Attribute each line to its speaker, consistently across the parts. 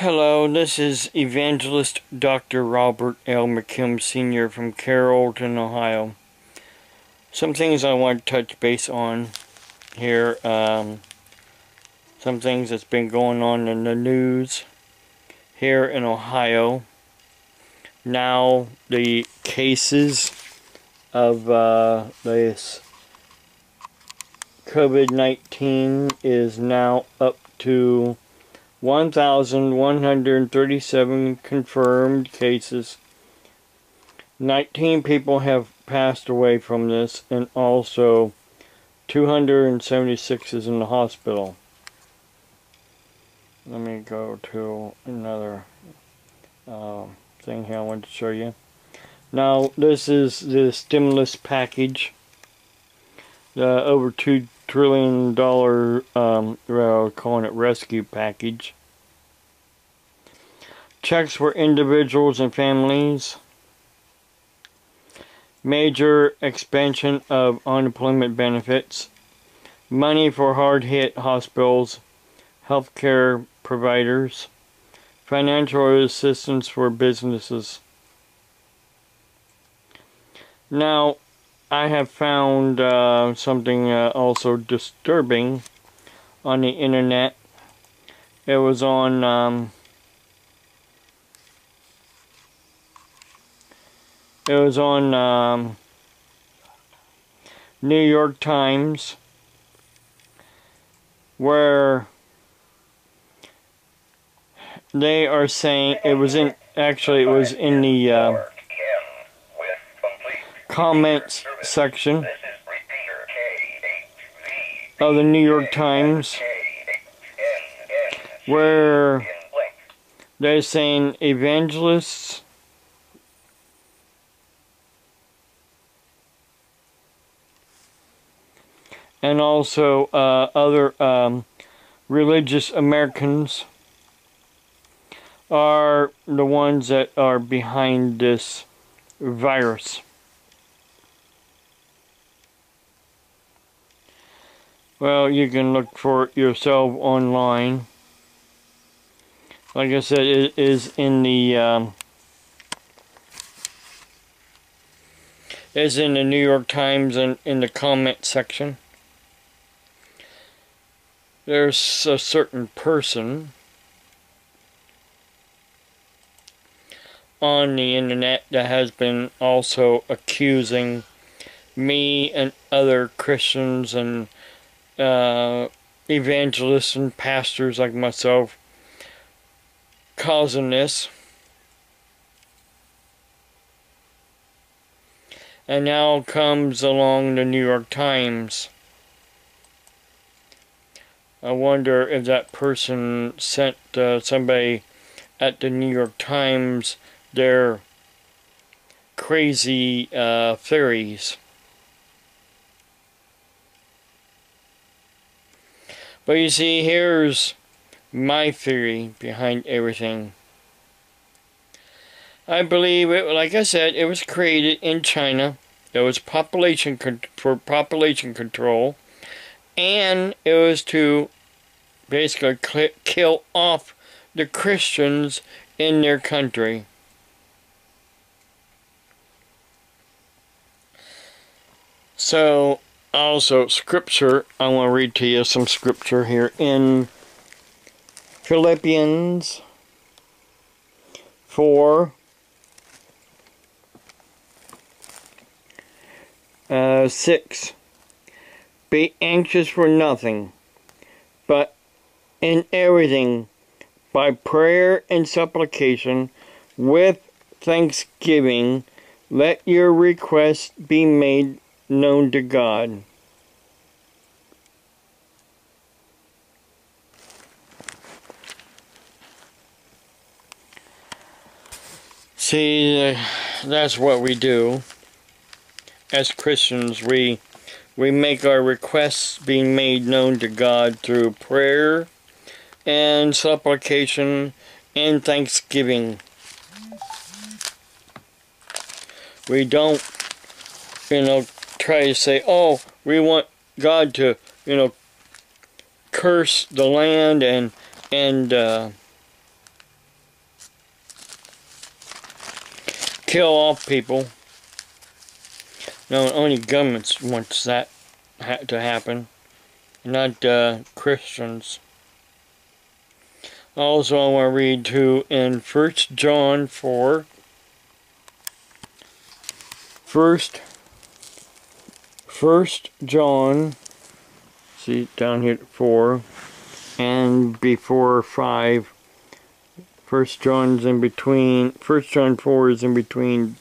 Speaker 1: Hello, this is Evangelist Dr. Robert L. McKim Sr. from Carrollton, Ohio. Some things I want to touch base on here. Um, some things that's been going on in the news here in Ohio. Now, the cases of uh, this COVID-19 is now up to 1,137 confirmed cases. 19 people have passed away from this, and also 276 is in the hospital. Let me go to another uh, thing here I want to show you. Now, this is the stimulus package. The over two trillion dollar um well, calling it rescue package. Checks for individuals and families. Major expansion of unemployment benefits. Money for hard hit hospitals healthcare providers financial assistance for businesses. Now I have found uh, something uh, also disturbing on the internet. It was on um, it was on um, New York Times where they are saying it was in actually it was in the uh, comments section of the New York Times where they're saying evangelists and also uh, other um, religious Americans are the ones that are behind this virus. Well, you can look for it yourself online. Like I said, it is in the um, is in the New York Times and in the comment section. There's a certain person on the internet that has been also accusing me and other Christians and uh, evangelists and pastors like myself causing this. And now comes along the New York Times. I wonder if that person sent uh, somebody at the New York Times their crazy uh, theories. But you see, here's my theory behind everything. I believe it, like I said, it was created in China. It was population for population control, and it was to basically kill off the Christians in their country. So also scripture. I want to read to you some scripture here in Philippians 4 uh, 6. Be anxious for nothing, but in everything by prayer and supplication with thanksgiving let your requests be made known to God. See, uh, that's what we do. As Christians, we we make our requests being made known to God through prayer and supplication and thanksgiving. We don't, you know, try to say, oh, we want God to, you know, curse the land and, and, uh, kill off people. No, only governments wants that ha to happen, not uh, Christians. Also, I want to read to in First John 4, First First John, see down here 4, and before 5. First John's in between, First John 4 is in between,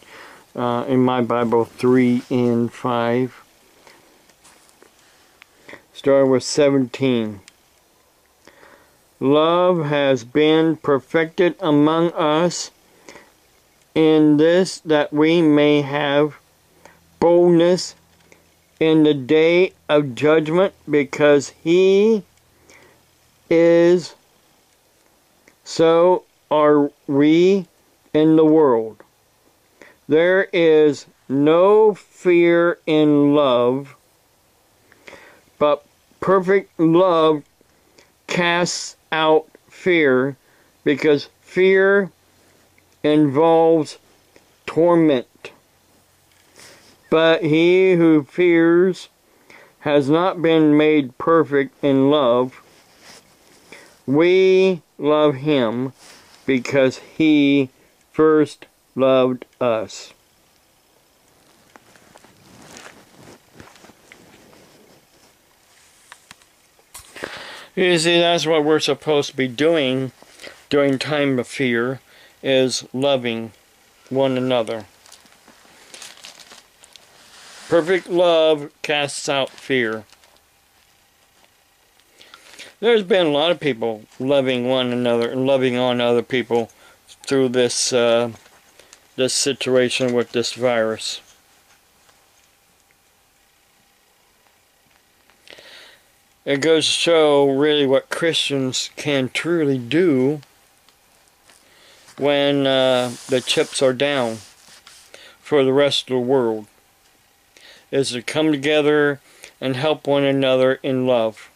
Speaker 1: uh, in my Bible, 3 and 5. Start with 17. Love has been perfected among us in this that we may have boldness in the day of judgment because he is so are we in the world. There is no fear in love, but perfect love casts out fear because fear involves torment. But he who fears has not been made perfect in love. We love him because he first loved us. You see, that's what we're supposed to be doing during time of fear, is loving one another. Perfect love casts out fear. There's been a lot of people loving one another and loving on other people through this uh, this situation with this virus. it goes to show really what Christians can truly do when uh, the chips are down for the rest of the world is to come together and help one another in love.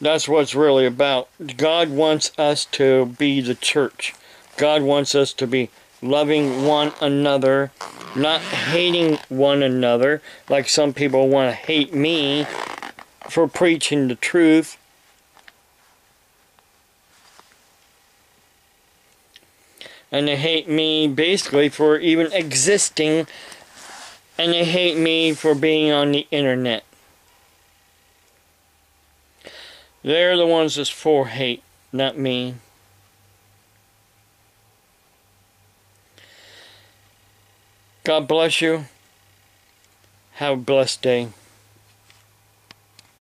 Speaker 1: That's what it's really about. God wants us to be the church. God wants us to be loving one another, not hating one another, like some people want to hate me for preaching the truth. And they hate me basically for even existing, and they hate me for being on the internet. They're the ones that's for hate, not me. God bless you. Have a blessed day.